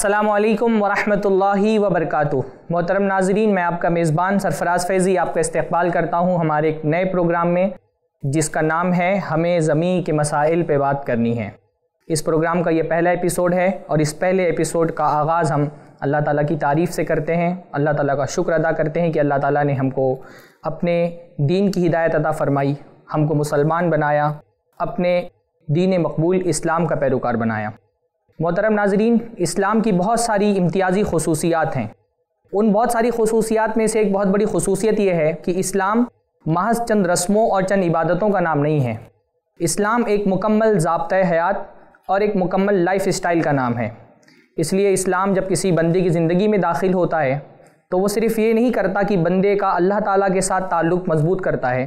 السلام علیکم ورحمۃ اللہ وبرکاتہ۔ محترم ناظرین، میں آپ کا میزبان سرفراز فیضی آپ کا استقبال کرتا ہوں ہمارے ایک نئے پروگرام میں، جس کا نام ہے ہمیں زمین کے مسائل پہ بات کرنی ہے۔ اس پروگرام کا یہ پہلا ایپیسوڈ ہے اور اس پہلے ایپیسوڈ کا آغاز ہم اللہ تعالیٰ کی تعریف سے کرتے ہیں۔ اللہ تعالیٰ کا شکر ادا کرتے ہیں کہ اللہ تعالیٰ نے ہم کو اپنے دین کی ہدایت عطا فرمائی، ہم کو مسلمان بنایا، اپنے دین مقبول اسلام کا پیروکار بنایا۔ محترم ناظرین، اسلام کی بہت ساری امتیازی خصوصیات ہیں۔ ان بہت ساری خصوصیات میں سے ایک بہت بڑی خصوصیت یہ ہے کہ اسلام محض چند رسموں اور چند عبادتوں کا نام نہیں ہے۔ اسلام ایک مکمل ضابطۂ حیات اور ایک مکمل لائف اسٹائل کا نام ہے۔ اس لیے اسلام جب کسی بندے کی زندگی میں داخل ہوتا ہے، تو وہ صرف یہ نہیں کرتا کہ بندے کا اللہ تعالیٰ کے ساتھ تعلق مضبوط کرتا ہے،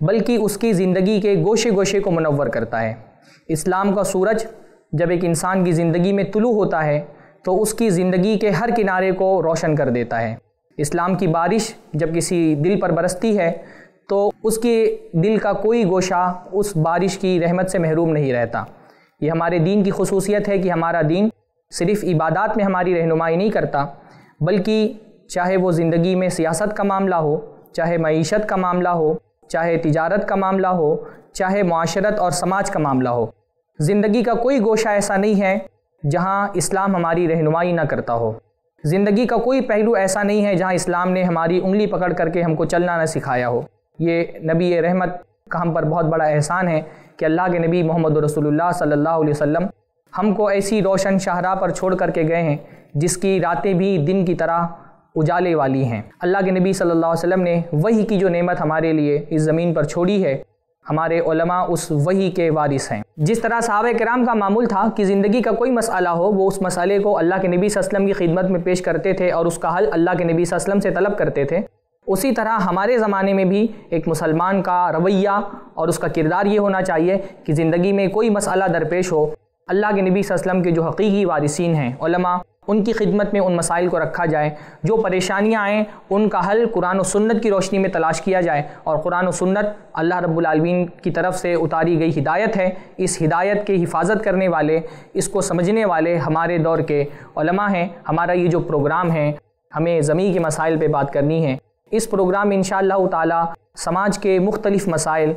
بلکہ اس کی زندگی کے گوشے گوشے کو منور کرتا ہے۔ اسلام کا سورج جب ایک انسان کی زندگی میں طلوع ہوتا ہے تو اس کی زندگی کے ہر کنارے کو روشن کر دیتا ہے۔ اسلام کی بارش جب کسی دل پر برستی ہے تو اس کے دل کا کوئی گوشہ اس بارش کی رحمت سے محروم نہیں رہتا۔ یہ ہمارے دین کی خصوصیت ہے کہ ہمارا دین صرف عبادات میں ہماری رہنمائی نہیں کرتا، بلکہ چاہے وہ زندگی میں سیاست کا معاملہ ہو، چاہے معیشت کا معاملہ ہو، چاہے تجارت کا معاملہ ہو، چاہے معاشرت اور سماج کا معاملہ ہو۔ زندگی کا کوئی گوشہ ایسا نہیں ہے جہاں اسلام ہماری رہنمائی نہ کرتا ہو۔ زندگی کا کوئی پہلو ایسا نہیں ہے جہاں اسلام نے ہماری انگلی پکڑ کر کے ہم کو چلنا نہ سکھایا ہو۔ یہ نبی رحمت کا ہم پر بہت بڑا احسان ہے کہ اللہ کے نبی محمد رسول اللہ صلی اللہ علیہ وسلم ہم کو ایسی روشن شاہراہ پر چھوڑ کر کے گئے ہیں جس کی راتیں بھی دن کی طرح اجالے والی ہیں۔ اللہ کے نبی صلی اللہ علیہ وسلم نے وہی کی جو نعمت ہمارے لیے اس زمین پر چھوڑی ہے ہمارے علماء اس وہی کے وارث ہیں۔ جس طرح صحابہ کرام کا معمول تھا کہ زندگی کا کوئی مسئلہ ہو، وہ اس مسئلے کو اللہ کے نبی صلی اللہ علیہ وسلم کی خدمت میں پیش کرتے تھے اور اس کا حل اللہ کے نبی صلی اللہ علیہ وسلم سے طلب کرتے تھے۔ اسی طرح ہمارے زمانے میں بھی ایک مسلمان کا رویہ اور اس کا کردار یہ ہونا چاہیے کہ زندگی میں کوئی مسئلہ درپیش ہو۔ اللہ کے نبی صلی اللہ علیہ وسلم کے جو حقیقی وارثین ہیں، علماء، ان کی خدمت میں ان مسائل کو رکھا جائے، جو پریشانیاں آئیں، ان کا حل قرآن و سنت کی روشنی میں تلاش کیا جائے۔ اور قرآن و سنت اللہ رب العالمین کی طرف سے اتاری گئی ہدایت ہے۔ اس ہدایت کی حفاظت کرنے والے، اس کو سمجھنے والے ہمارے دور کے علماء ہیں۔ ہمارا یہ جو پروگرام ہے، ہمیں زمین کے مسائل پہ بات کرنی ہے۔ اس پروگرام میں انشاءاللہ تعالی سماج کے مختلف مسائل،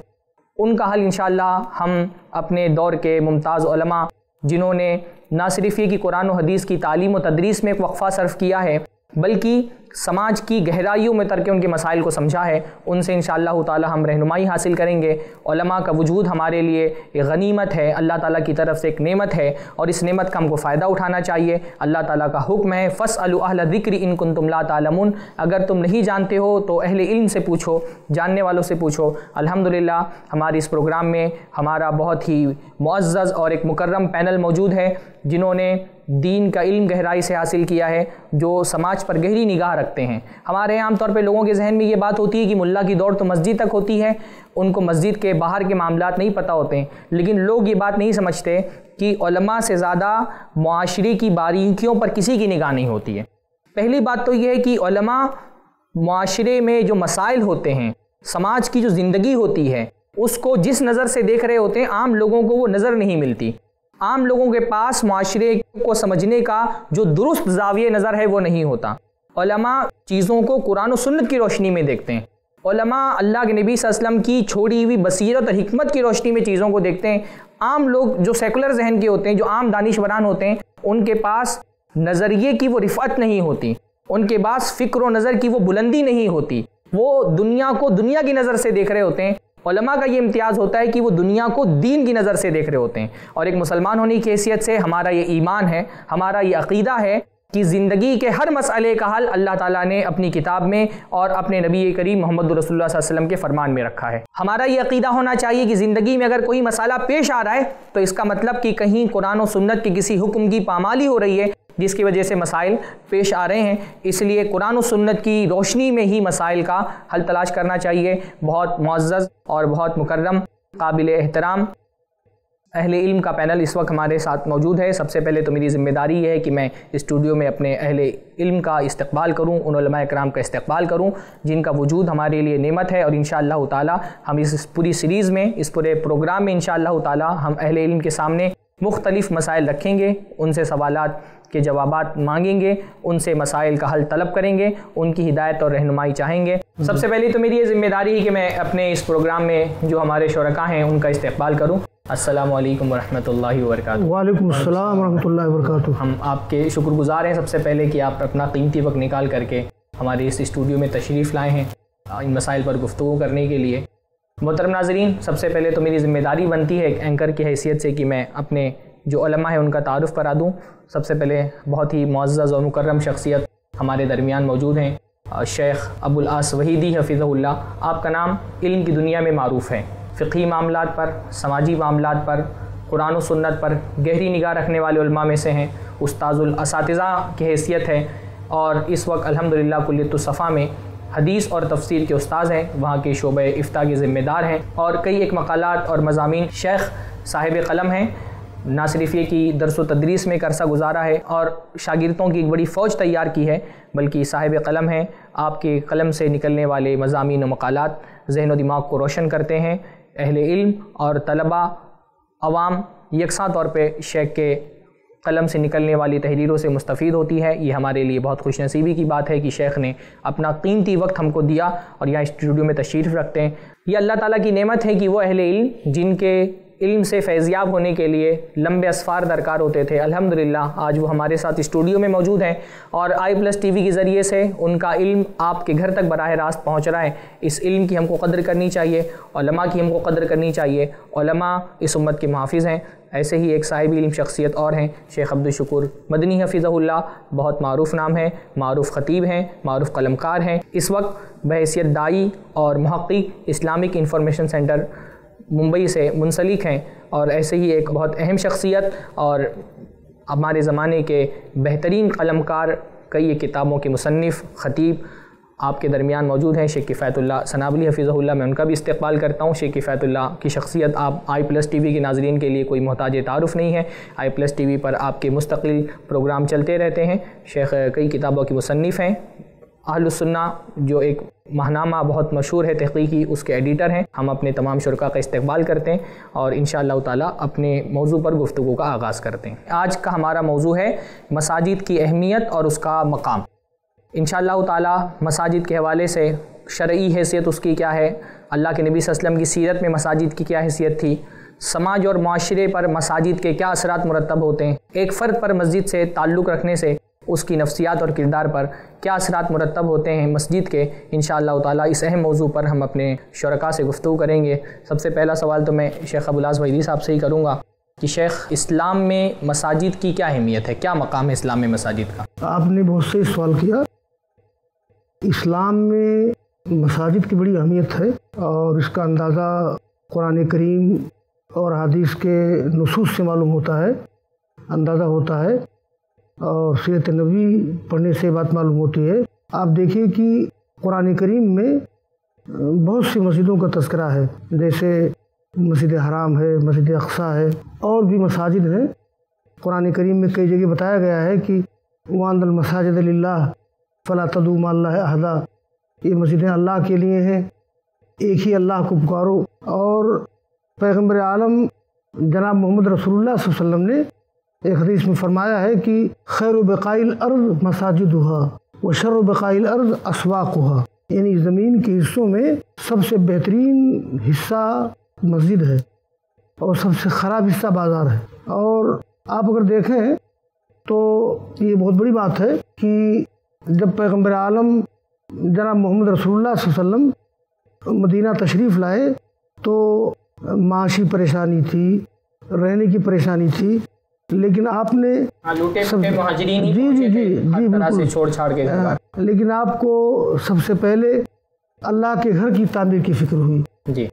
ان کا حل انشاءاللہ ہم اپنے دور کے ممتاز علماء جنہوں نے نہ صرف یہ کہ قرآن و حدیث کی تعلیم و تدریس میں ایک وقفہ صرف کیا ہے، بلکہ سماج کی گہرائیوں میں تر کے ان کے مسائل کو سمجھا ہے، ان سے انشاءاللہ تعالی ہم رہنمائی حاصل کریں گے۔ علماء کا وجود ہمارے لیے غنیمت ہے۔ اللہ تعالیٰ کی طرف سے ایک نعمت ہے اور اس نعمت کا ہم کو فائدہ اٹھانا چاہیے۔ اللہ تعالیٰ کا حکم ہے فص اہل ذکر ان کن تم لا تعلمون۔ اگر تم نہیں جانتے ہو تو اہل علم سے پوچھو، جاننے والوں سے پوچھو۔ الحمدللہ، ہماری اس پروگرام میں ہمارا بہت ہی معزز اور ایک مکرم پینل موجود ہے، جنہوں نے دین کا علم گہرائی سے حاصل کیا ہے، جو سماج پر گہری نگاہ رکھتے ہیں۔ ہمارے عام طور پہ لوگوں کے ذہن میں یہ بات ہوتی ہے کہ ملا کی دوڑ تو مسجد تک ہوتی ہے، ان کو مسجد کے باہر کے معاملات نہیں پتہ ہوتے ہیں۔ لیکن لوگ یہ بات نہیں سمجھتے کہ علماء سے زیادہ معاشرے کی باریکیوں پر کسی کی نگاہ نہیں ہوتی ہے۔ پہلی بات تو یہ ہے کہ علماء معاشرے میں جو مسائل ہوتے ہیں، سماج کی جو زندگی ہوتی ہے، اس کو جس نظر سے دیکھ رہے ہوتے ہیں، عام لوگوں کو وہ نظر نہیں ملتی۔ عام لوگوں کے پاس معاشرے کو سمجھنے کا جو درست زاویہ نظر ہے وہ نہیں ہوتا۔ علماء چیزوں کو قرآن و سنت کی روشنی میں دیکھتے ہیں۔ علماء اللہ کے نبی صلی اللہ علیہ وسلم کی چھوڑی ہوئی بصیرت اور حکمت کی روشنی میں چیزوں کو دیکھتے ہیں۔ عام لوگ جو سیکولر ذہن کے ہوتے ہیں، جو عام دانشوران ہوتے ہیں، ان کے پاس نظریے کی وہ رفعت نہیں ہوتی۔ ان کے پاس فکر و نظر کی وہ بلندی نہیں ہوتی۔ وہ دنیا کو دنیا کی نظر سے دیکھ رہے ہوتے ہیں۔ علماء کا یہ امتیاز ہوتا ہے کہ وہ دنیا کو دین کی نظر سے دیکھ رہے ہوتے ہیں۔ اور ایک مسلمان ہونے کی حیثیت سے ہمارا یہ ایمان ہے، ہمارا یہ عقیدہ ہے کہ زندگی کے ہر مسئلے کا حل اللہ تعالیٰ نے اپنی کتاب میں اور اپنے نبی کریم محمد رسول اللہ صلی اللہ علیہ وسلم کے فرمان میں رکھا ہے۔ ہمارا یہ عقیدہ ہونا چاہیے کہ زندگی میں اگر کوئی مسئلہ پیش آ رہا ہے تو اس کا مطلب کہ کہیں قرآن و سنت کی کسی حکم کی پامالی ہو رہی ہے جس کی وجہ سے مسائل پیش آ رہے ہیں۔ اس لیے قرآن و سنت کی روشنی میں ہی مسائل کا حل تلاش کرنا چاہیے۔ بہت معزز اور بہت مکرم، قابل احترام اہل علم کا پینل اس وقت ہمارے ساتھ موجود ہے۔ سب سے پہلے تو میری ذمہ داری یہ ہے کہ میں اسٹوڈیو میں اپنے اہل علم کا استقبال کروں، ان علماء اکرام کا استقبال کروں، جن کا وجود ہمارے لیے نعمت ہے۔ اور انشاءاللہ تعالی ہم اس پوری سیریز میں، اس پورے پروگرام میں انشاءاللہ تعالی ہم اہل علم کے سامنے مختلف مسائل رکھیں گے۔ ان سے سوالات کے جوابات مانگیں گے، ان سے مسائل کا حل طلب کریں گے، ان کی ہدایت اور رہنمائی چاہیں گے۔ سب سے پہلی تو میری یہ ذمہ داری ہے کہ میں اپنے اس پروگرام میں جو ہمارے شرکا ہیں، ان کا استقبال کروں۔ السلام علیکم ورحمۃ اللہ وبرکاتہ۔ وعلیکم السلام ورحمۃ اللہ وبرکاتہ۔ ہم آپ کے شکر گزار ہیں سب سے پہلے کہ آپ اپنا قیمتی وقت نکال کر کے ہمارے اس اسٹوڈیو میں تشریف لائے ہیں ان مسائل پر گفتگو کرنے کے لیے۔ محترم ناظرین سب سے پہلے تو میری ذمہ داری بنتی ہے ایک اینکر کی حیثیت سے کہ میں اپنے جو علماء ہیں ان کا تعارف کرا دوں۔ سب سے پہلے بہت ہی معزز اور مکرم شخصیت ہمارے درمیان موجود ہیں شیخ ابو العاص وحیدی حفظ اللہ۔ آپ کا نام علم کی دنیا میں معروف ہے۔ فقہی معاملات پر، سماجی معاملات پر، قرآن و سنت پر گہری نگاہ رکھنے والے علماء میں سے ہیں۔ استاذ الاساتذہ کی حیثیت ہے اور اس وقت الحمدللہ کلیت الصفا میں حدیث اور تفسیر کے استاذ ہیں۔ وہاں کے شعبہ افتاح کے ذمہ دار ہیں اور کئی ایک مقالات اور مضامین شیخ صاحب قلم ہیں۔ نہ صرف یہ کہ درس و تدریس میں عرصہ گزارا ہے اور شاگردوں کی ایک بڑی فوج تیار کی ہے، بلکہ صاحب قلم ہیں۔ آپ کے قلم سے نکلنے والے مضامین و مقالات ذہن و دماغ کو روشن کرتے ہیں۔ اہل علم اور طلباء عوام یکساں طور پہ شیخ کے قلم سے نکلنے والی تحریروں سے مستفید ہوتی ہے۔ یہ ہمارے لیے بہت خوش نصیبی کی بات ہے کہ شیخ نے اپنا قیمتی وقت ہم کو دیا اور یہاں اسٹوڈیو میں تشریف رکھتے ہیں۔ یہ اللہ تعالیٰ کی نعمت ہے کہ وہ اہل علم جن کے علم سے فیضیاب ہونے کے لیے لمبے اسفار درکار ہوتے تھے۔ الحمدللہ، آج وہ ہمارے ساتھ اسٹوڈیو میں موجود ہیں اور آئی پلس ٹی وی کے ذریعے سے ان کا علم آپ کے گھر تک براہ راست پہنچ رہا ہے۔ اس علم کی ہم کو قدر کرنی چاہیے، علماء کی ہم کو قدر کرنی چاہیے۔ علماء اس امت کے محافظ ہیں۔ ایسے ہی ایک صاحب علم شخصیت اور ہیں، شیخ عبدالشکر مدنی حفظہ اللہ۔ بہت معروف نام ہے معروف خطیب ہیں، معروف قلمکار ہیں۔ اس وقت بحیثیت دائی اور محقق اسلامک انفارمیشن سینٹر ممبئی سے منسلک ہیں اور ایسے ہی ایک بہت اہم شخصیت اور ہمارے زمانے کے بہترین قلمکار کئی کتابوں کے مصنف، خطیب آپ کے درمیان موجود ہیں، شیخ کفایت اللہ ثنابلی حفظہ اللہ، میں ان کا بھی استقبال کرتا ہوں۔ شیخ کفایت اللہ کی شخصیت آپ آئی پلس ٹی وی کے ناظرین کے لیے کوئی محتاج تعارف نہیں ہے۔ آئی پلس ٹی وی پر آپ کے مستقل پروگرام چلتے رہتے ہیں۔ شیخ، کئی کتابوں کے مصنف ہیں۔ اہل السنہ جو ایک ماہنامہ بہت مشہور ہے تحقیقی، اس کے ایڈیٹر ہیں۔ ہم اپنے تمام شرکا کا استقبال کرتے ہیں اور انشاءاللہ تعالی اپنے موضوع پر گفتگو کا آغاز کرتے ہیں۔ آج کا ہمارا موضوع ہے مساجد کی اہمیت اور اس کا مقام۔ انشاءاللہ تعالی مساجد کے حوالے سے شرعی حیثیت اس کی کیا ہے؟ اللہ کے نبی صلی اللہ علیہ وسلم کی سیرت میں مساجد کی کیا حیثیت تھی؟ سماج اور معاشرے پر مساجد کے کیا اثرات مرتب ہوتے ہیں؟ ایک فرد پر مسجد سے تعلق رکھنے سے اس کی نفسیات اور کردار پر کیا اثرات مرتب ہوتے ہیں مسجد کے؟ انشاءاللہ تعالی اس اہم موضوع پر ہم اپنے شرکا سے گفتگو کریں گے۔ سب سے پہلا سوال تو میں شیخ ابولاز وحیدی صاحب سے ہی کروں گا کہ شیخ، اسلام میں مساجد کی کیا اہمیت ہے؟ کیا مقام ہے اسلام میں مساجد کا؟ آپ نے بہت سے سوال کیا۔ اسلام میں مساجد کی بڑی اہمیت ہے اور اس کا اندازہ قرآن کریم اور حدیث کے نصوص سے معلوم ہوتا ہے، اندازہ ہوتا ہے۔ اور سیرت نبی پڑھنے سے بات معلوم ہوتی ہے۔ آپ دیکھیں کہ قرآن کریم میں بہت سی مسجدوں کا تذکرہ ہے۔ جیسے مسجد حرام ہے، مسجد اقصا ہے، اور بھی مساجد ہیں۔ قرآن کریم میں کئی جگہ بتایا گیا ہے کہ وان المساجد اللہ فلاں تدوم اللہ احدہ یہ مسجدیں اللہ کے لیے ہیں۔ ایک ہی اللہ کو پکارو۔ اور پیغمبر عالم جناب محمد رسول اللہ صلی اللہ علیہ وسلم نے ایک حدیث میں فرمایا ہے کہ خیر و بقائل ارض مساجد ہوا و شر و بقائل ارض اسواق ہوا یعنی زمین کے حصوں میں سب سے بہترین حصہ مسجد ہے اور سب سے خراب حصہ بازار ہے۔ اور آپ اگر دیکھیں تو یہ بہت بڑی بات ہے کہ جب پیغمبر عالم جناب محمد رسول اللہ صلی اللہ علیہ وسلم مدینہ تشریف لائے تو معاشی پریشانی تھی، رہنے کی پریشانی تھی لیکن آپ نے ہاں، جی جی جی جی چھوڑ چھاڑ کے لیکن آپ کو سب سے پہلے اللہ کے گھر کی تعمیر کی فکر ہوئی۔ جی۔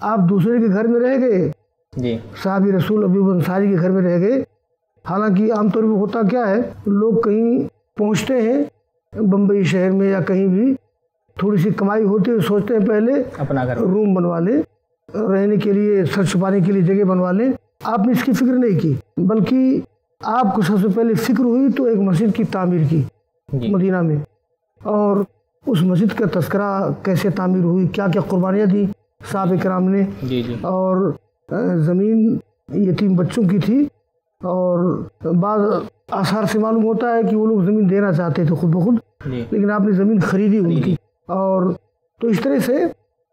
آپ دوسرے کے گھر میں رہ گئے۔ جی۔ صحابی رسول ابیب انصاری کے گھر میں رہ گئے۔ حالانکہ عام طور پہ ہوتا کیا ہے لوگ کہیں پہنچتے ہیں بمبئی شہر میں یا کہیں بھی تھوڑی سی کمائی ہوتی ہے سوچتے ہیں پہلے اپنا گھر۔ روم بنوا لیں رہنے کے لیے سر چھپانے کے لیے جگہ بنوا لیں۔ آپ نے اس کی فکر نہیں کی بلکہ آپ کو سب سے پہلے فکر ہوئی تو ایک مسجد کی تعمیر کی جی۔ مدینہ میں۔ اور اس مسجد کا تذکرہ کیسے تعمیر ہوئی کیا کیا قربانیاں دی صاحب کرام نے۔ جی جی۔ اور زمین یتیم بچوں کی تھی۔ اور بعض آثار سے معلوم ہوتا ہے کہ وہ لوگ زمین دینا چاہتے تھے خود بخود جی۔ لیکن آپ نے زمین خریدی ان کی۔ اور تو اس طرح سے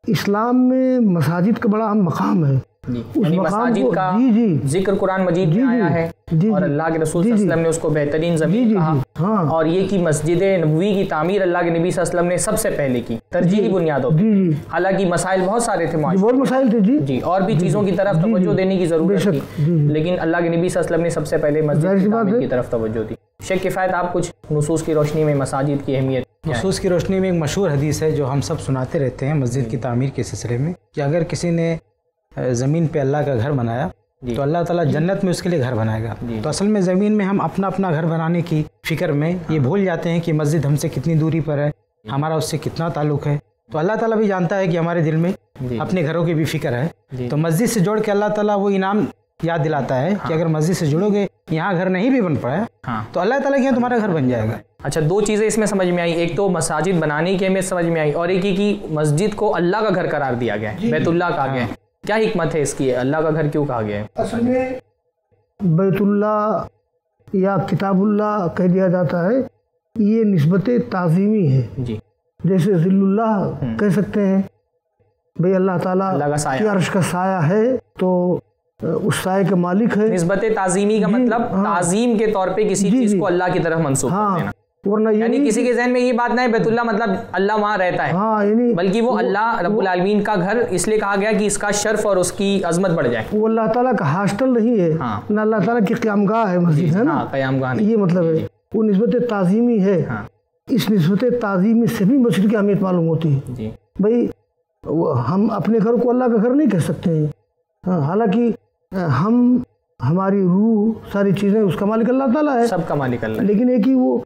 اسلام میں مساجد کا بڑا اہم مقام ہے۔ یعنی مقام مساجد کا جی جی۔ ذکر قرآن مجید جی میں جی۔ آیا ہے جی اور جی اللہ کے رسول جی صلی اللہ جی۔ علیہ وسلم نے اس کو بہترین جی زمین جی کہا۔ جی۔ ہاں۔ اور یہ کی مسجد نبوی کی تعمیر اللہ کے نبی صلی اللہ علیہ وسلم نے سب سے پہلے کی ترجیحی بنیادوں پہ جی جی۔ حالانکہ مسائل بہت سارے تھے معاشرے بہت مسائل تھے جی۔ جی اور بھی چیزوں کی طرف جی، توجہ جی۔ دینے کی ضرورت تھی۔ جی۔ لیکن اللہ کے نبی صلی اللہ علیہ وسلم نے سب سے پہلے مسجد کی تعمیر۔ کی طرف توجہ دی۔ شیخ کفایت آپ کچھ نصوص کی روشنی میں مساجد کی اہمیت؟ خصوص کی روشنی میں ایک مشہور حدیث ہے جو ہم سب سناتے رہتے ہیں مسجد کی تعمیر کے سلسلے میں کہ اگر کسی نے زمین پہ اللہ کا گھر بنایا جی۔ تو اللہ تعالیٰ جنت میں اس کے لیے گھر بنائے گا۔ جی۔ تو اصل میں زمین میں ہم اپنا اپنا گھر بنانے کی فکر میں یہ بھول جاتے ہیں کہ مسجد ہم سے کتنی دوری پر ہے ہمارا اس سے کتنا تعلق ہے۔ تو اللہ تعالیٰ بھی جانتا ہے کہ ہمارے دل میں جی۔ اپنے گھروں کی بھی فکر ہے۔ جی۔ تو مسجد سے جوڑ کے اللہ تعالیٰ وہ انعام یاد دلاتا ہے کہ اگر مسجد سے جڑو گے یہاں گھر نہیں بھی بن پڑا ہاں۔ تو اللہ تعالیٰ کے یہاں تمہارا گھر بن جائے گا۔ اچھا دو چیزیں اس میں سمجھ میں آئی ایک تو مساجد بنانے کی اہمیت سمجھ میں آئی اور ایک یہ کہ مسجد کو اللہ کا گھر قرار دیا گیا ہے بیت اللہ کہا گیا ہے۔ کیا حکمت ہے اس کی؟ اللہ کا گھر کیوں کہا گیا ہے؟ اصل میں بیت اللہ یا کتاب اللہ کہہ دیا جاتا ہے یہ نسبت تعظیمی ہے۔ جی۔ جیسے ذل اللہ کہہ سکتے ہیں بھئی اللہ تعالیٰ۔ کی عرش کا سایہ ہے تو اس سائے کا مالک ہے۔ نسبت تعظیمی کا جی، مطلب ہاں۔ تعظیم کے طور پہ کسی جی، چیز جی۔ کو اللہ کی طرف منسوخ کر ہاں۔ دینا۔ ورنہ یعنی کسی کے ذہن میں یہ بات نہ ہے بیت اللہ مطلب اللہ وہاں رہتا ہے۔ ہاں یعنی بلکہ وہ اللہ رب العالمین کا گھر اس لیے کہا گیا کہ اس کا شرف اور اس کی عظمت بڑھ جائے۔ وہ اللہ تعالیٰ کا ہاسٹل نہیں ہے ہاں۔ نہ اللہ تعالیٰ کی قیام گاہ ہے مسجد ہے نا؟ ہاں قیام گاہ یہ مطلب ہے وہ نسبت تعظیمی ہے۔ ہاں۔ اس نسبت تعظیمی سے بھی مسجد کی اہمیت معلوم ہوتی ہے۔ جی۔ بھئی وہ ہم اپنے گھر کو اللہ کا گھر نہیں کہہ سکتے ہیں۔ حالانکہ ہم ہماری روح ساری چیزیں اس کا مالک اللہ تعالیٰ ہے۔ سب کا مالک اللہ۔ لیکن ایک ہی وہ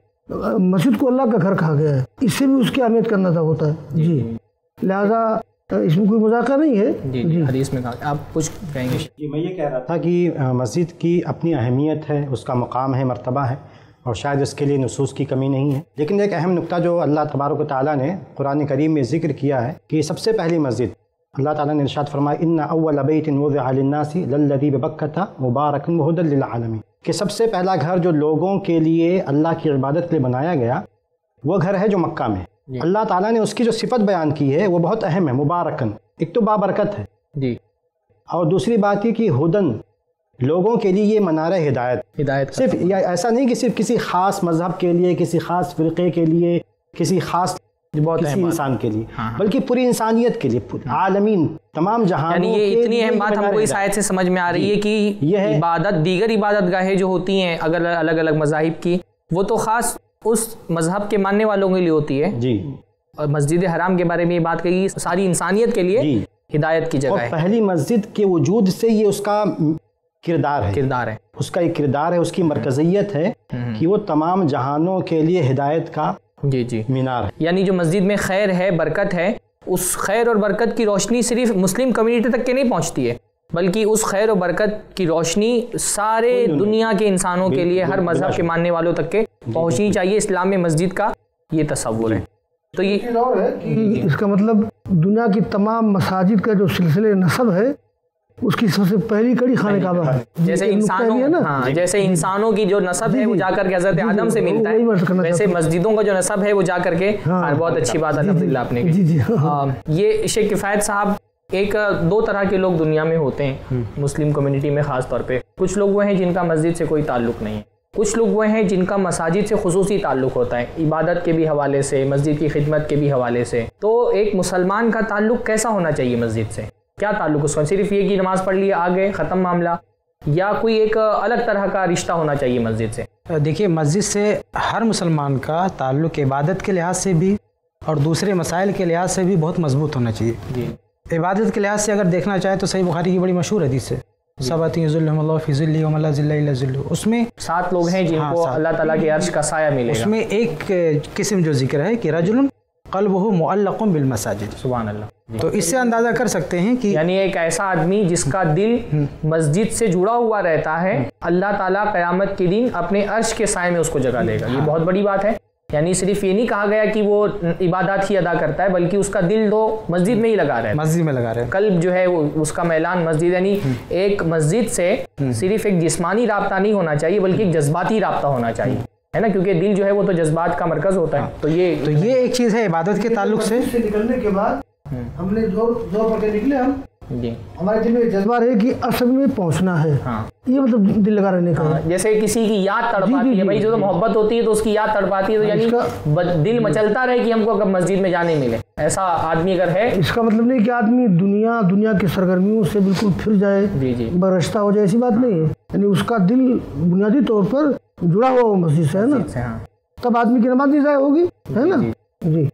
مسجد کو اللہ کا گھر کہا گیا ہے۔ اس سے بھی اس کی اہمیت کا اندازہ ہوتا ہے۔ جی۔ لہذا اس میں کوئی مذاکرہ نہیں ہے۔ جی جی حدیث میں کہا۔ آپ کچھ کہیں گے؟ جی میں یہ کہہ رہا تھا کہ مسجد کی اپنی اہمیت ہے اس کا مقام ہے مرتبہ ہے اور شاید اس کے لیے نصوص کی کمی نہیں ہے۔ لیکن ایک اہم نقطہ جو اللہ تبارک و تعالیٰ نے قرآن کریم میں ذکر کیا ہے کہ سب سے پہلی مسجد اللہ تعالیٰ نے ارشاد فرمایا ان اول بیت وضع للناس للذی ببکۃ مبارک وہدى للعالمین کہ سب سے پہلا گھر جو لوگوں کے لیے اللہ کی عبادت کے لیے بنایا گیا وہ گھر ہے جو مکہ میں ہے۔ اللہ تعالیٰ نے اس کی جو صفت بیان کی ہے وہ بہت اہم ہے مبارکن۔ ایک تو بابرکت ہے۔ جی۔ اور دوسری بات یہ کہ ہدن لوگوں کے لیے یہ منار ہدایت۔ ہدایت صرف یا ایسا نہیں کہ صرف کسی خاص مذہب کے لیے کسی خاص فرقے کے لیے کسی خاص یہ بہت کسی اہم انسان کے لیے۔ ہاں، ہاں۔ بلکہ پوری انسانیت کے لیے عالمین تمام جہاں یعنی یہ اتنی اہم بات ہم کو اس آیت سے سمجھ میں آ رہی ہے کہ یہ عبادت دیگر عبادت گاہیں جو ہوتی ہیں اگر الگ الگ مذاہب کی وہ تو خاص اس مذہب کے ماننے والوں کے لیے ہوتی ہے۔ جی۔ اور مسجد حرام کے بارے میں یہ بات کہی ساری انسانیت کے لیے جی۔ ہدایت کی اور جگہ ہے۔ پہلی مسجد کے وجود سے یہ اس کا کردار ہے۔ کردار ہے۔ اس کا ایک کردار ہے اس کی مرکزیت ہے کہ وہ تمام جہانوں کے لیے ہدایت کا جی جی۔ مینار۔ ہے یعنی جو مسجد میں خیر ہے برکت ہے اس خیر اور برکت کی روشنی صرف مسلم کمیونٹی تک کے نہیں پہنچتی ہے بلکہ اس خیر و برکت کی روشنی سارے دنیا۔ کے انسانوں کے لیے ہر مذہب کے ماننے والوں تک کے پہنچنی چاہیے۔ اسلام میں مسجد کا یہ تصور ہے۔ تو یہ اس کا مطلب دنیا کی تمام مساجد کا جو سلسلے نصب ہے اس کی سب سے پہلی کڑی خانہ کعبہ۔ ہے جیسے یہ نقطہ انسانوں بھی ہے نا۔ ہاں جیسے انسانوں کی جو نصب ہے وہ جا کر کے حضرت جی، جی، آدم سے ملتا ہے۔ ویسے مسجدوں کا جو نصب ہے وہ جا کر کے ہاں۔ ہاں، بہت اچھی بات الحمدللہ آپ نے کی۔ جی جی۔ ہاں۔ یہ شیخ کفایت صاحب ایک دو طرح کے لوگ دنیا میں ہوتے ہیں مسلم کمیونٹی میں خاص طور پہ۔ کچھ لوگ وہ ہیں جن کا مسجد سے کوئی تعلق نہیں ہے۔ کچھ لوگ وہ ہیں جن کا مساجد سے خصوصی تعلق ہوتا ہے عبادت کے بھی حوالے سے مسجد کی خدمت کے بھی حوالے سے۔ تو ایک مسلمان کا تعلق کیسا ہونا چاہیے مسجد سے؟ کیا تعلق اس کا؟ صرف یہ کہ نماز پڑھ لی آگے ختم معاملہ یا کوئی ایک الگ طرح کا رشتہ ہونا چاہیے مسجد سے؟ دیکھیے مسجد سے ہر مسلمان کا تعلق عبادت کے لحاظ سے بھی اور دوسرے مسائل کے لحاظ سے بھی بہت مضبوط ہونا چاہیے۔ جی۔ عبادت کے لحاظ سے اگر دیکھنا چاہے تو صحیح بخاری کی بڑی مشہور حدیث ہے۔ ظلم اللہ وم اللہ ذلہ اس میں سات لوگ ہیں جن ہاں، کو۔ اللہ تعالیٰ کے عرش کا سایہ ملے اس میں ایک قسم جو ذکر ہے کہ رجل قلبہ معلق بالمساجد۔ سبحان اللہ۔ جی تو اس سے اندازہ کر سکتے ہیں کہ یعنی ایک ایسا آدمی جس کا دل مسجد سے جڑا ہوا رہتا ہے اللہ تعالیٰ قیامت کے دن اپنے عرش کے سائے میں اس کو جگہ دے گا۔ یہ بہت بڑی بات ہے۔ یعنی صرف یہ نہیں کہا گیا کہ وہ عبادات ہی ادا کرتا ہے بلکہ اس کا دل تو مسجد میں ہی لگا رہا ہے۔ مسجد میں لگا رہے ہیں قلب جو ہے وہ اس کا میلان مسجد یعنی ایک مسجد سے صرف ایک جسمانی رابطہ نہیں ہونا چاہیے بلکہ ایک جذباتی رابطہ ہونا چاہیے۔ ہے نا؟ کیونکہ دل جو ہے وہ تو جذبات کا مرکز ہوتا ہے۔ تو یہ تو یہ ایک چیز ہے عبادت کے تعلق سے۔ سے نکلنے کے بعد ہم نے جو جو پڑھ کے نکلے ہم۔ جی۔ ہمارے دل میں جذبہ رہے کہ اصل میں پہنچنا ہے۔ ہاں۔ یہ مطلب دل لگا رہنے کا۔ ہے جیسے کسی کی یاد جی، تڑپاتی جی، ہے بھائی جو تو محبت ہوتی ہے تو اس کی یاد تڑپاتی ہے تو یعنی دل مچلتا رہے کہ ہم کو کب مسجد میں جانے ملے۔ ایسا آدمی اگر ہے اس کا مطلب نہیں کہ آدمی دنیا دنیا کی سرگرمیوں سے بالکل پھر جائے جی جی۔ برشتہ ہو جائے ایسی بات نہیں ہے۔ یعنی اس کا دل بنیادی طور پر جڑا ہوا ہو مسجد سے ہے نا؟ ہاں۔ تب آدمی کی نماز نہیں ضائع ہوگی ہے نا؟ جی۔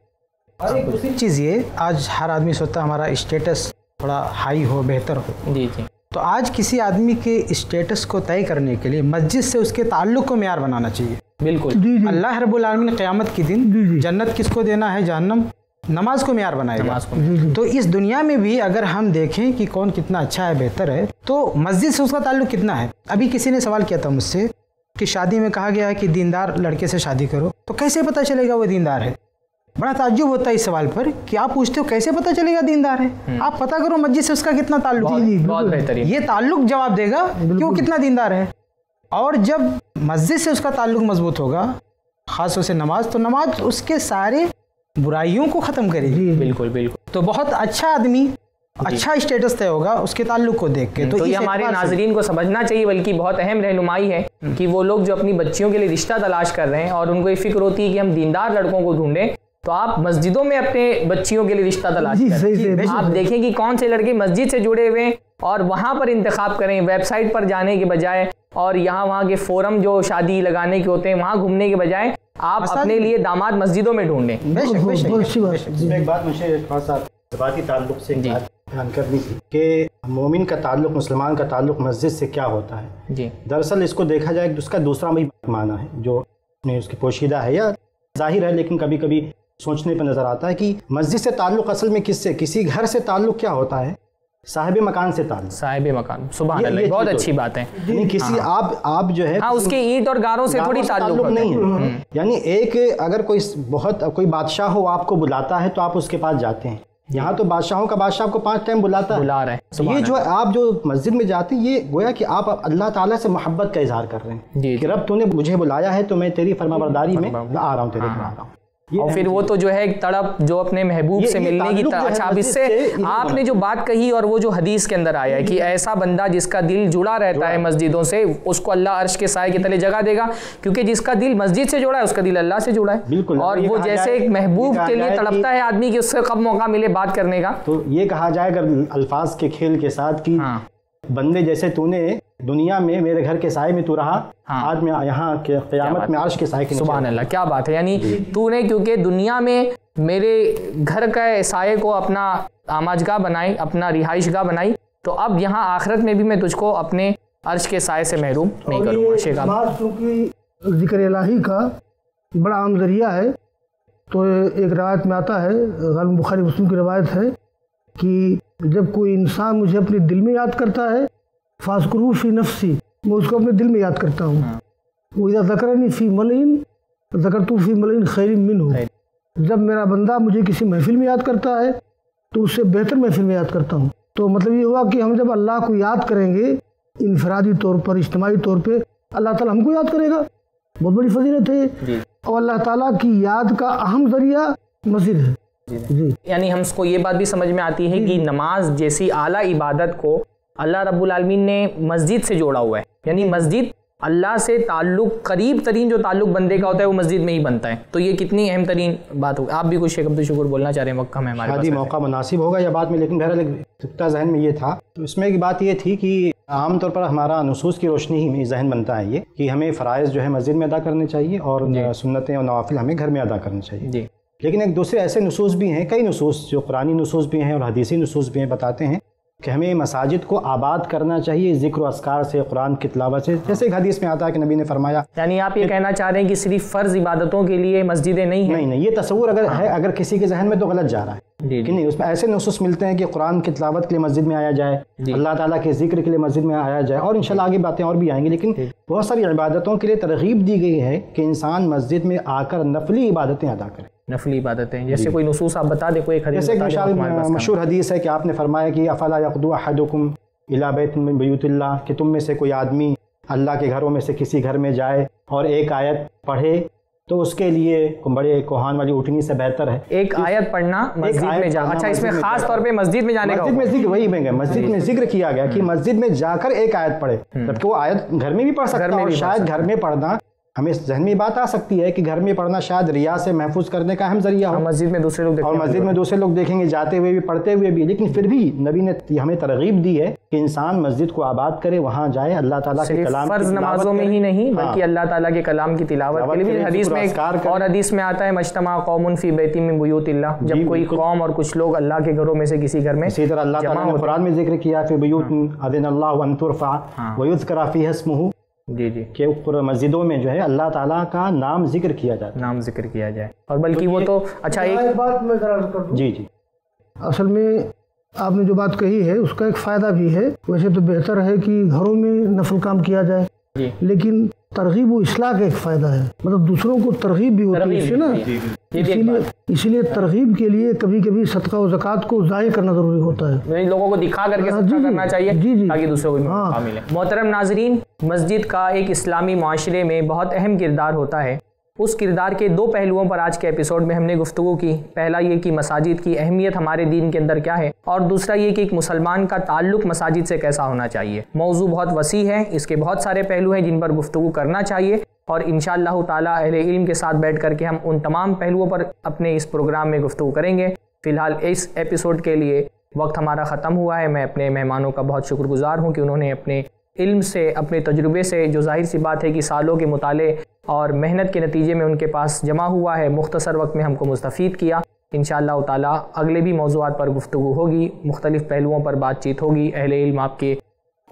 دوسری چیز یہ آج ہر آدمی سوچتا ہے ہمارا اسٹیٹس تھوڑا ہائی ہو بہتر ہو۔ جی جی۔ تو آج کسی آدمی کے اسٹیٹس کو طے کرنے کے لیے مسجد سے اس کے تعلق کو معیار بنانا چاہیے۔ بالکل۔ جی جی۔ اللہ رب العالمین قیامت کے دن جی، جی۔ جنت کس کو دینا ہے؟ جہنم۔ نماز کو معیار بنائے گا کو تو اس دنیا میں بھی اگر ہم دیکھیں کہ کون کتنا اچھا ہے بہتر ہے تو مسجد سے اس کا تعلق کتنا ہے؟ ابھی کسی نے سوال کیا تھا مجھ سے کہ شادی میں کہا گیا ہے کہ دیندار لڑکے سے شادی کرو تو کیسے پتہ چلے گا وہ دیندار ہے؟ بڑا تعجب ہوتا ہے اس سوال پر کہ آپ پوچھتے ہو کیسے پتہ چلے گا دیندار ہے؟ آپ پتہ کرو مسجد سے اس کا کتنا تعلق جی یہ تعلق جواب دے گا کہ وہ کتنا دیندار ہے۔ اور جب مسجد سے اس کا تعلق مضبوط ہوگا خاص طور سے نماز تو نماز اس کے سارے برائیوں کو ختم کرے گی۔ بالکل بالکل۔ تو بہت اچھا آدمی اچھا اسٹیٹس طے ہوگا اس کے تعلق کو دیکھ کے۔ تو یہ ہمارے ناظرین کو سمجھنا چاہیے بلکہ بہت اہم رہنمائی ہے کہ وہ لوگ جو اپنی بچیوں کے لیے رشتہ تلاش کر رہے ہیں اور ان کو یہ فکر ہوتی ہے کہ ہم دیندار لڑکوں کو ڈھونڈیں تو آپ مسجدوں میں اپنے بچیوں کے لیے رشتہ تلاش جی کریں۔ آپ دیکھیں کہ کون سے لڑکے مسجد سے جڑے ہوئے ہیں اور وہاں پر انتخاب کریں ویب سائٹ پر جانے کے بجائے اور یہاں وہاں کے فورم جو شادی لگانے کے ہوتے ہیں وہاں گھومنے کے بجائے آپ اپنے لیے داماد مسجدوں میں ڈھونڈیں۔ بات ایک مجھے ذاتی تعلق سے بیان کرنی تھی کہ مومن کا تعلق مسلمان کا تعلق مسجد سے کیا ہوتا ہے؟ جی۔ دراصل اس کو دیکھا جائے اس کا دوسرا بھی معنی ہے جو اس کی پوشیدہ ہے یا ظاہر ہے لیکن کبھی کبھی سوچنے پہ نظر آتا ہے کہ مسجد سے تعلق اصل میں کس سے کسی گھر سے تعلق کیا ہوتا ہے؟ صاحب مکان سے تعلق۔ صاحب مکان سبحان اللہ بہت اچھی بات ہے۔ یعنی کسی آپ آپ جو ہے ہاں اس کے اینٹ اور گاروں سے تھوڑی تعلق نہیں ہے۔ ہے یعنی ایک اگر کوئی بہت کوئی بادشاہ ہو آپ کو بلاتا ہے تو آپ اس کے پاس جاتے ہیں۔ یہاں تو بادشاہوں کا بادشاہ آپ کو پانچ ٹائم بلاتا ہے۔ بلا رہے ہیں یہ جو آپ جو مسجد میں جاتے ہیں یہ گویا کہ آپ اللہ تعالیٰ سے محبت کا اظہار کر رہے ہیں جی کہ رب تو نے مجھے بلایا ہے تو میں تیری فرما برداری میں آ رہا ہوں تیرے آ رہا ہوں۔ اور پھر وہ تو جو ہے ایک تڑپ جو اپنے محبوب سے ملنے کی اچھا اب اس سے آپ نے جو بات کہی اور وہ جو حدیث کے اندر آیا ہے کہ ایسا بندہ جس کا دل جڑا رہتا ہے مسجدوں سے اس کو اللہ عرش کے سائے کے تلے جگہ دے گا۔ کیونکہ جس کا دل مسجد سے جڑا ہے اس کا دل اللہ سے جڑا ہے۔ اور وہ جیسے ایک محبوب کے لیے تڑپتا ہے آدمی کہ اس سے کب موقع ملے بات کرنے کا۔ تو یہ کہا جائے اگر الفاظ کے کھیل کے ساتھ کہ ہاں۔ بندے جیسے تو نے دنیا میں میرے گھر کے سائے میں تو رہا ہاں۔ آج میں یہاں کے قیامت میں عرش کے سائے کے نیچے۔ سبحان اللہ کیا بات ہے؟ یعنی تو نے کیونکہ دنیا میں میرے گھر کا سائے کو اپنا آماج گاہ بنائی اپنا رہائش گاہ بنائی تو اب یہاں آخرت میں بھی میں تجھ کو اپنے عرش کے سائے سے محروم نہیں کروں گا یہ شیخ چونکہ ذکر الہی کا بڑا عام ذریعہ ہے تو ایک روایت میں آتا ہے غالب بخاری مسلم کی روایت ہے کہ جب کوئی انسان مجھے اپنے دل میں یاد کرتا ہے فاسکرو فی نفسی میں اس کو اپنے دل میں یاد کرتا ہوں۔ وہ اذا ذکرنی فی ملین ذکر تو فی ملین خیر من ہو۔ جب میرا بندہ مجھے کسی محفل میں یاد کرتا ہے تو اس سے بہتر محفل میں یاد کرتا ہوں۔ تو مطلب یہ ہوا کہ ہم جب اللہ کو یاد کریں گے انفرادی طور پر اجتماعی طور پہ اللہ تعالیٰ ہم کو یاد کرے گا۔ بہت بڑی فضیلت ہے۔ جی۔ اور اللہ تعالیٰ کی یاد کا اہم ذریعہ مسجد ہے۔ جی۔ یعنی ہم کو یہ بات بھی سمجھ میں آتی ہے کہ نماز جیسی اعلیٰ عبادت کو اللہ رب العالمین نے مسجد سے جوڑا ہوا ہے۔ یعنی مسجد اللہ سے تعلق قریب ترین جو تعلق بندے کا ہوتا ہے وہ مسجد میں ہی بنتا ہے۔ تو یہ کتنی اہم ترین بات ہوگی آپ بھی کچھ شیخ عبد الشکر بولنا چاہ رہے ہیں وقت ہمیں ہمارے شادی موقع مناسب ہوگا یا بعد میں لیکن بہرحال نقطہ ذہن میں یہ تھا۔ تو اس میں ایک بات یہ تھی کہ عام طور پر ہمارا نصوص کی روشنی ہی میں ذہن بنتا ہے یہ کہ ہمیں فرائض جو ہے مسجد میں ادا کرنے چاہیے اور سنتیں اور نوافل ہمیں گھر میں ادا کرنے چاہیے۔ جی۔ لیکن ایک دوسرے ایسے نصوص بھی ہیں کئی نصوص جو قرآنی نصوص بھی ہیں اور حدیثی نصوص بھی ہیں بتاتے ہیں کہ ہمیں مساجد کو آباد کرنا چاہیے ذکر و اسکار سے قرآن کی تلاوت سے۔ جیسے ایک حدیث میں آتا ہے کہ نبی نے فرمایا یعنی آپ یہ کہنا چاہ رہے ہیں کہ صرف فرض عبادتوں کے لیے مسجدیں نہیں ہیں۔ نہیں نہیں یہ تصور اگر ہے اگر کسی کے ذہن میں تو غلط جا رہا ہے۔ جی کہ نہیں اس میں ایسے نصوص ملتے ہیں کہ قرآن کی تلاوت کے لیے مسجد میں آیا جائے اللہ تعالیٰ کے ذکر کے لیے مسجد میں آیا جائے اور انشاءاللہ آگے باتیں اور بھی آئیں گی۔ لیکن بہت ساری عبادتوں کے لیے ترغیب دی گئی ہے کہ انسان مسجد میں آ کر نفلی عبادتیں ادا کرے۔ نفلی عبادتیں جیسے کوئی نصوص آپ بتا دیں کوئی ایک حدیث جیسے ایک مشہور حدیث ہے کہ آپ نے فرمایا کہ افلا یقدو احدکم الی بیت من بیوت اللہ کہ تم میں سے کوئی آدمی اللہ کے گھروں میں سے کسی گھر میں جائے اور ایک آیت پڑھے تو اس کے لیے بڑے کوہان والی اٹھنی سے بہتر ہے۔ ایک آیت پڑھنا مسجد میں جا پڑھنا اچھا اس میں خاص طور پہ مسجد میں جانے کا مسجد میں۔ ذکر وہی میں گیا مسجد میں ذکر کیا گیا کہ مسجد میں جا کر ایک آیت پڑھے جبکہ وہ آیت گھر میں بھی پڑھ سکتا ہے اور شاید گھر میں پڑھنا ہمیں ذہن میں بات آ سکتی ہے کہ گھر میں پڑھنا شاید ریا سے محفوظ کرنے کا اہم ذریعہ ہو۔ مسجد میں دوسرے لوگ اور مسجد میں دوسرے لوگ دیکھیں گے جاتے ہوئے بھی پڑھتے ہوئے بھی۔ لیکن پھر بھی نبی نے ہمیں ترغیب دی ہے کہ انسان مسجد کو آباد کرے وہاں جائے۔ اللہ تعالیٰ کے کلام فرض نمازوں میں۔ ہی نہیں ہاں۔ بلکہ اللہ تعالیٰ کے کلام کی تلاوت کے لیے بھی حدیث میں اور حدیث میں آتا ہے مجتمع قوم فی بیتی من بیوت اللہ۔ جب جی، کوئی۔ قوم اور کچھ لوگ اللہ کے گھروں میں سے کسی گھر میں اسی طرح اللہ تعالیٰ نے قرآن میں ذکر کیا کہ بیوت اذن اللہ ان ترفع ویذکر فیہا اسمہ۔ جی جی۔ کہ مسجدوں میں جو ہے اللہ تعالیٰ کا نام ذکر کیا جاتا نام ذکر کیا جائے۔ اور بلکہ وہ تو اچھا ایک ایک بات میں ذرا عرض کر ہے دوں۔ جی جی۔ اصل میں آپ نے جو بات کہی ہے اس کا ایک فائدہ بھی ہے۔ ویسے تو بہتر ہے کہ گھروں میں نفل کام کیا جائے۔ جی لیکن ترغیب و اصلاح کا ایک فائدہ ہے مطلب دوسروں کو ترغیب بھی ہوتی ہے نا یہ بھی اسی لیے اسی لیے ترغیب کے لیے کبھی کبھی صدقہ و زکوٰۃ کو ضائع کرنا ضروری ہوتا ہے یعنی لوگوں کو دکھا کر کے ہاں، صدقہ جی، جی۔ کرنا چاہیے جی، جی۔ تاکہ دوسروں کو ہاں۔ محترم ناظرین مسجد کا ایک اسلامی معاشرے میں بہت اہم کردار ہوتا ہے اس کردار کے دو پہلوؤں پر آج کے ایپیسوڈ میں ہم نے گفتگو کی۔ پہلا یہ کہ مساجد کی اہمیت ہمارے دین کے اندر کیا ہے، اور دوسرا یہ کہ ایک مسلمان کا تعلق مساجد سے کیسا ہونا چاہیے۔ موضوع بہت وسیع ہے، اس کے بہت سارے پہلو ہیں جن پر گفتگو کرنا چاہیے، اور انشاءاللہ تعالی اہل علم کے ساتھ بیٹھ کر کے ہم ان تمام پہلوؤں پر اپنے اس پروگرام میں گفتگو کریں گے۔ فی الحال اس ایپیسوڈ کے لیے وقت ہمارا ختم ہوا ہے۔ میں اپنے مہمانوں کا بہت شکر گزار ہوں کہ انہوں نے اپنے علم سے، اپنے تجربے سے، جو ظاہر سی بات ہے کہ سالوں کے مطالعے اور محنت کے نتیجے میں ان کے پاس جمع ہوا ہے، مختصر وقت میں ہم کو مستفید کیا۔ انشاءاللہ تعالی اگلے بھی موضوعات پر گفتگو ہوگی، مختلف پہلوؤں پر بات چیت ہوگی، اہل علم آپ کے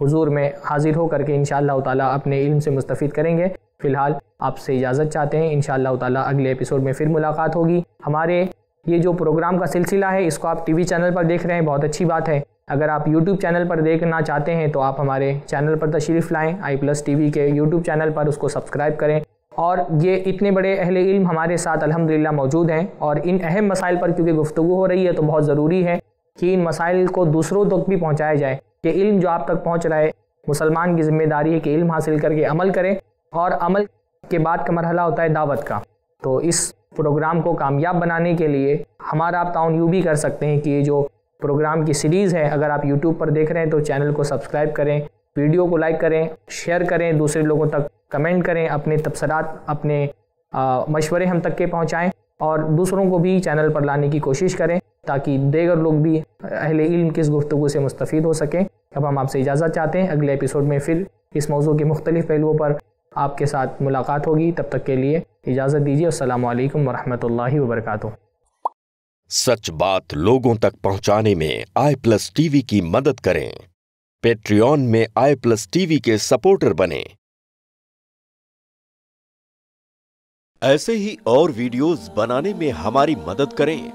حضور میں حاضر ہو کر کے انشاءاللہ تعالی اپنے علم سے مستفید کریں گے۔ فی الحال آپ سے اجازت چاہتے ہیں، انشاءاللہ تعالی اگلے ایپیسوڈ میں پھر ملاقات ہوگی۔ ہمارے یہ جو پروگرام کا سلسلہ ہے، اس کو آپ ٹی وی چینل پر دیکھ رہے ہیں، بہت اچھی بات ہے۔ اگر آپ یوٹیوب چینل پر دیکھنا چاہتے ہیں تو آپ ہمارے چینل پر تشریف لائیں، آئی پلس ٹی وی کے یوٹیوب چینل پر، اس کو سبسکرائب کریں۔ اور یہ اتنے بڑے اہل علم ہمارے ساتھ الحمدللہ موجود ہیں۔ اور ان اہم مسائل پر کیونکہ گفتگو ہو رہی ہے تو بہت ضروری ہے کہ ان مسائل کو دوسروں تک بھی پہنچایا جائے، کہ علم جو آپ تک پہنچ رہا ہے، مسلمان کی ذمہ داری ہے کہ علم حاصل کر کے عمل کریں۔ اور عمل کے بعد کا مرحلہ ہوتا ہے دعوت کا۔ تو اس پروگرام کو کامیاب بنانے کے لیے ہمارا آپ تعاون یوں بھی کر سکتے ہیں کہ یہ جو پروگرام کی سیریز ہے، اگر آپ یوٹیوب پر دیکھ رہے ہیں تو چینل کو سبسکرائب کریں، ویڈیو کو لائک کریں، شیئر کریں، دوسرے لوگوں تک کمنٹ کریں، اپنے تبصرات، اپنے مشورے ہم تک کے پہنچائیں اور دوسروں کو بھی چینل پر لانے کی کوشش کریں تاکہ دیگر لوگ بھی اہل علم کی اس گفتگو سے مستفید ہو سکیں۔ اب ہم آپ سے اجازت چاہتے ہیں، اگلے ایپیسوڈ میں پھر اس موضوع کے مختلف پہلوؤں پر آپ کے ساتھ ملاقات ہوگی۔ تب تک کے لیے اجازت دیجیے السلام علیکم ورحمۃ اللہ وبرکاتہ۔ سچ بات لوگوں تک پہنچانے میں آئی پلس ٹی وی کی مدد کریں۔ پیٹریون میں آئی پلس ٹی وی کے سپورٹر بنیں۔ ایسے ہی اور ویڈیوز بنانے میں ہماری مدد کریں۔